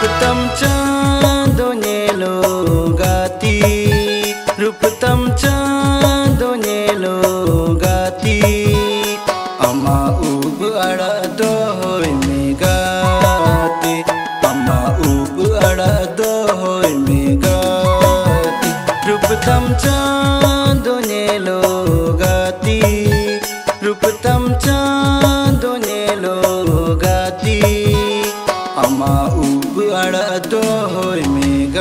रूपतम चांदो ने लो गाती रूपतम चांदो ने लो गाती अमा उब अड़ा दो होय में गाते उब अड़ा दो होय में गाते रूपतम चांदो ने गाती रूपतम चांदो ने लो गाती अमा अड़ा दो होय में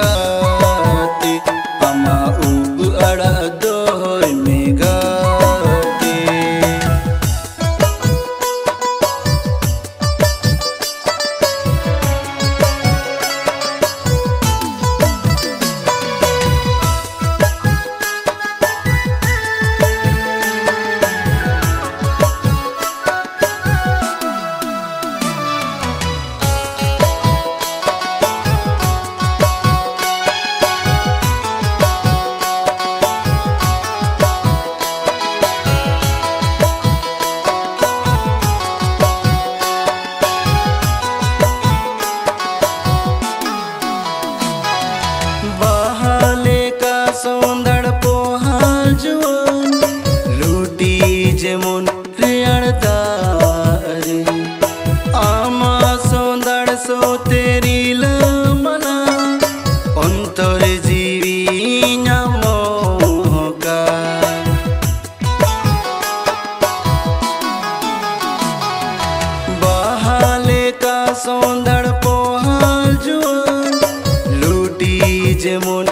जेमुन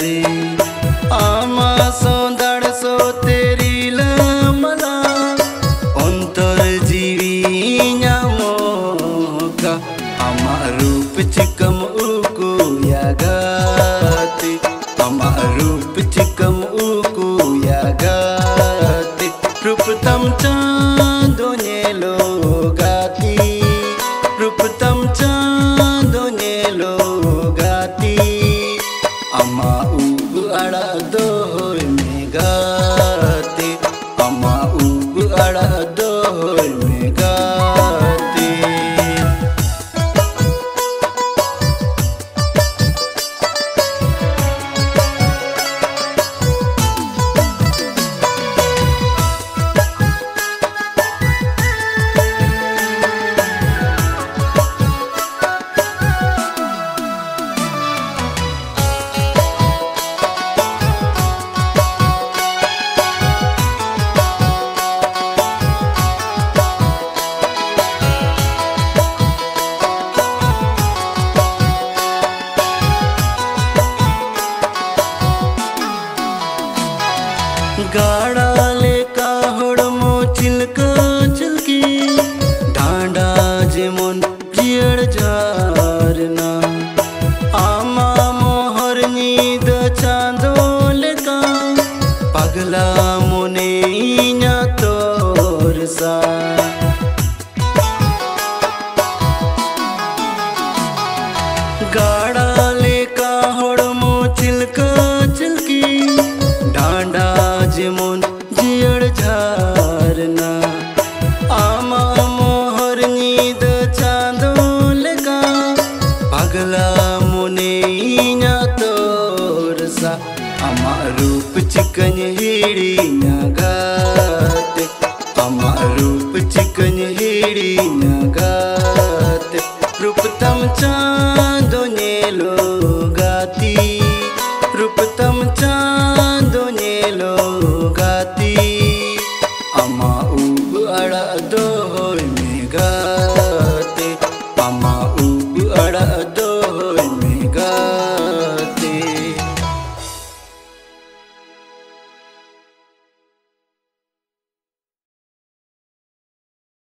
रे आमा सौंदड़ सो तेरी लमना अंतर जीवी मोका आमा रूप चिकम उकु यागाती। आमा रूप चिकम उकु यागाती। रूप तम चांदो गाड़ाले का होड़मो चिलका चिलकी। ढांडा जेमन जियड़ झारना आमा मोहर नीद चांदोल का पगला मोने इना तोर सा। तोर सा আমার রূপ চিকন হিড়ি নাগাতে আমার রূপ চিকন হিড়ি নাগাতে রূপতম চাঁদনে লো গাতি রূপতম চাঁদনে লো গাতি আমা উব আড়া দো হয় মেগাতে আমা উব আড়া দো হয় মেগাতে